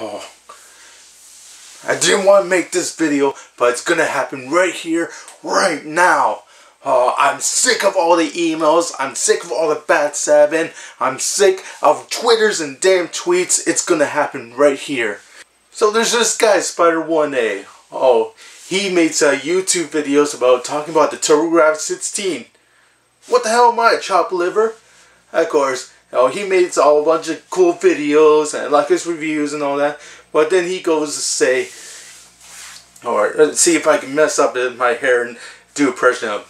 Oh. I didn't want to make this video, but it's gonna happen right here, right now. Uh, I'm sick of all the emails. I'm sick of all the bad seven. I'm sick of Twitters and damn tweets. It's gonna happen right here. So there's this guy, Spider1A. Oh, he makes uh, YouTube videos about talking about the TurboGrafx 16. What the hell am I, chopped liver? Of course, you know, he makes a bunch of cool videos and like his reviews and all that. But then he goes to say, or see if I can mess up my hair and do a impression of.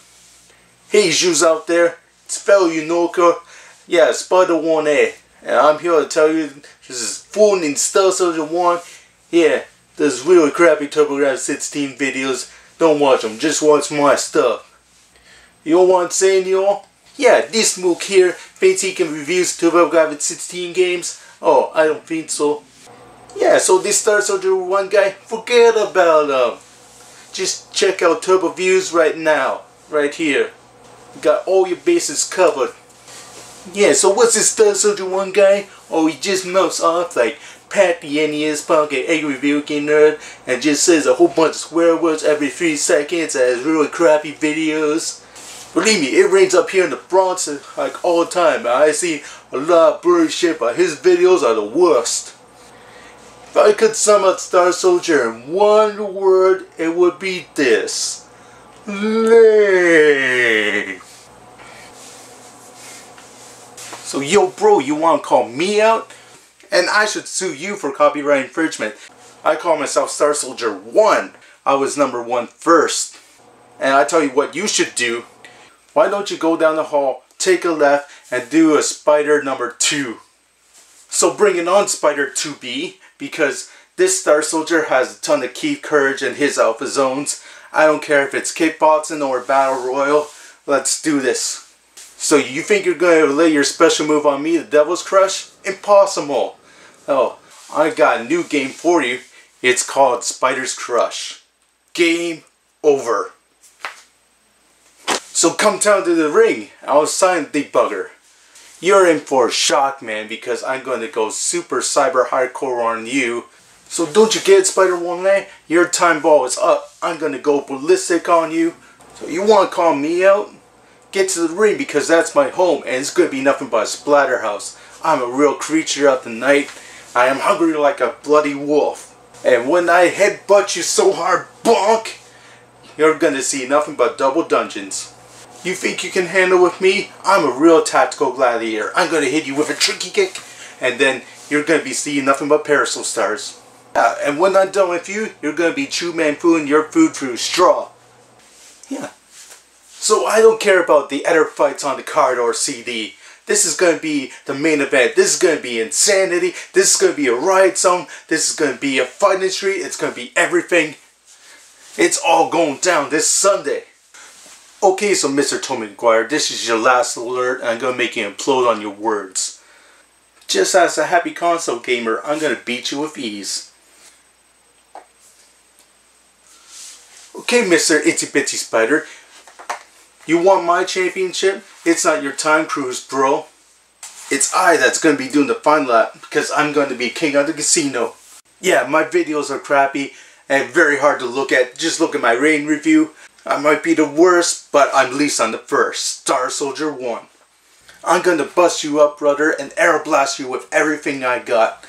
Hey, Jews out there, it's fellow Unoka. Yeah, Spida1a. And I'm here to tell you this is full in Star Soldier 1. Yeah, there's really crappy TurboGrafx 16 videos. Don't watch them, just watch my stuff. You know what I'm saying, y'all? Yeah, this mook here thinks he can review TurboGrafx 16 games. Oh, I don't think so. Yeah, so this Star Soldier 1 guy, forget about him. Just check out Turbo Views right now, right here. Got all your bases covered. Yeah, so what's this Star Soldier 1 guy? Oh, he just melts off like Pat the NES punk and angry video game nerd and just says a whole bunch of swear words every three seconds and has really crappy videos. Believe me, it rains up here in the Bronx like all the time. I see a lot of blurry shit, but his videos are the worst. If I could sum up Star Soldier in one word, it would be this. Lame. So yo bro, you wanna call me out? And I should sue you for copyright infringement. I call myself Star Soldier 1. I was number one first. And I tell you what you should do. Why don't you go down the hall, take a left, and do a spider number 2. So bring it on Spider 2B because this Star Soldier has a ton of Keith Courage in his alpha zones. I don't care if it's kickboxing or battle royal. Let's do this. So you think you're going to lay your special move on me, the Devil's Crush? Impossible. Oh, I got a new game for you. It's called Spider's Crush. Game over. So come down to the ring. I'll sign the bugger. You're in for a shock, man, because I'm going to go super cyber hardcore on you. So don't you get it, Spider-1 Your time ball is up. I'm going to go ballistic on you. So you want to call me out? Get to the ring because that's my home and it's going to be nothing but a splatterhouse. I'm a real creature of the night. I am hungry like a bloody wolf. And when I headbutt you so hard, bonk, you're going to see nothing but double dungeons. You think you can handle with me? I'm a real tactical gladiator. I'm going to hit you with a tricky kick and then you're going to be seeing nothing but parasol stars. Uh, and when I'm done with you, you're going to be Chu Man fooding your food through straw. Yeah. So I don't care about the other fights on the card or CD. This is going to be the main event. This is going to be insanity. This is going to be a riot zone. This is going to be a fighting street. It's going to be everything. It's all going down this Sunday. Okay, so Mr. Tom McGuire, this is your last alert. And I'm to make you implode on your words. Just as a happy console gamer, I'm to beat you with ease. Okay, Mr. Itsy Bitsy Spider. You want my championship? It's not your time cruise, bro. It's I that's to be doing the fun lap because I'm to be king of the casino. Yeah, my videos are crappy and very hard to look at. Just look at my rain review. I might be the worst, but I'm least on the first. Star Soldier 1. I'm to bust you up, brother, and aeroblast you with everything I got.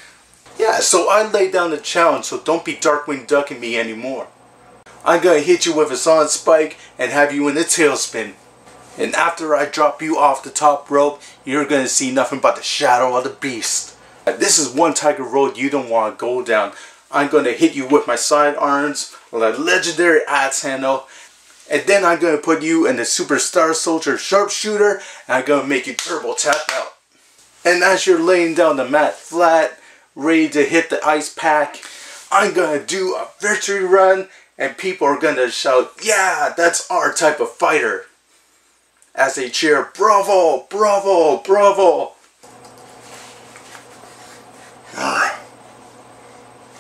Yeah, so I laid down the challenge, so don't be Darkwing ducking me anymore. I'm gonna hit you with a solid spike and have you in a tailspin. And after I drop you off the top rope, you're gonna see nothing but the shadow of the beast. This is one Tiger Road you don't want to go down. I'm gonna hit you with my side arms, with a legendary axe handle, and then I'm gonna put you in the Superstar Soldier sharpshooter, and I'm gonna make you turbo tap out. And as you're laying down the mat flat, ready to hit the ice pack, I'm gonna do a victory run and people are gonna shout, yeah, that's our type of fighter. As they cheer, bravo, bravo, bravo.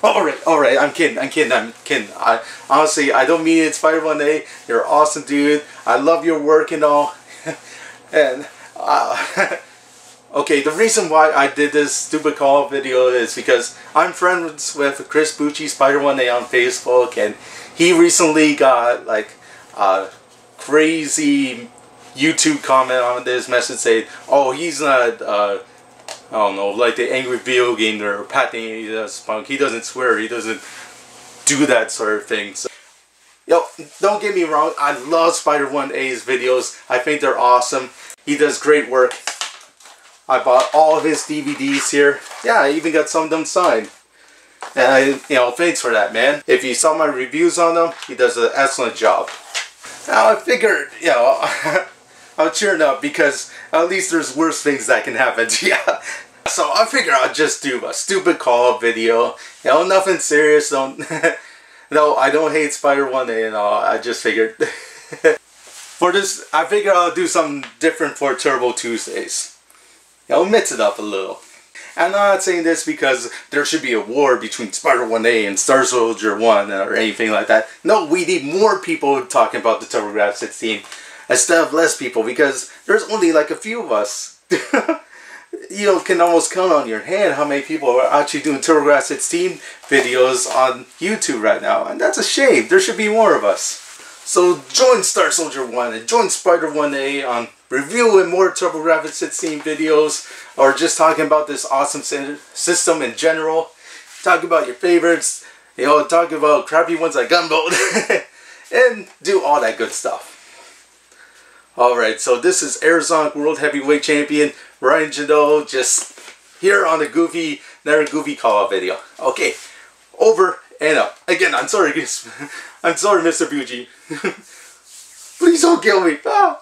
Alright, alright, I'm kidding, I'm kidding, I'm kidding. I honestly I don't mean it, Spida1a. You're awesome dude. I love your work and all. and uh, Okay, the reason why I did this stupid call video is because I'm friends with Chris Bucci, Spida1a on Facebook, and he recently got like a crazy YouTube comment on this message saying, oh, he's not, uh, I don't know, like the angry video game patting does punk. He doesn't swear, he doesn't do that sort of thing. So, yo, don't get me wrong, I love Spida1a's videos. I think they're awesome. He does great work. I bought all of his DVDs here. Yeah, I even got some of them signed. And I, you know, thanks for that, man. If you saw my reviews on them, he does an excellent job. Now I figured, you know, I'm cheering up because at least there's worse things that can happen. yeah. So I figure I'll just do a stupid call video. You know, nothing serious. Don't. no, I don't hate Spida1a and all. I just figured. for this, I figure I'll do something different for Turbo Tuesdays. I'll mix it up a little. And I'm not saying this because there should be a war between Spida1a and Star Soldier 1 or anything like that. No, we need more people talking about the TurboGrafx-16 instead of less people because there's only like a few of us. you know, can almost count on your hand how many people are actually doing TurboGrafx-16 videos on YouTube right now. And that's a shame. There should be more of us. So join Star Soldier 1 and join Spida1a on reviewing more TurboGrafx-16 videos or just talking about this awesome system in general. Talk about your favorites, you know, talk about crappy ones like Gunboat, and do all that good stuff. Alright, so this is AirZonk World Heavyweight Champion Ryan Jadot just here on a Goofy, never Goofy call-out video. Okay, over and up. Again, I'm sorry, I'm sorry, Mr. Fuji. Please don't kill me. Ah.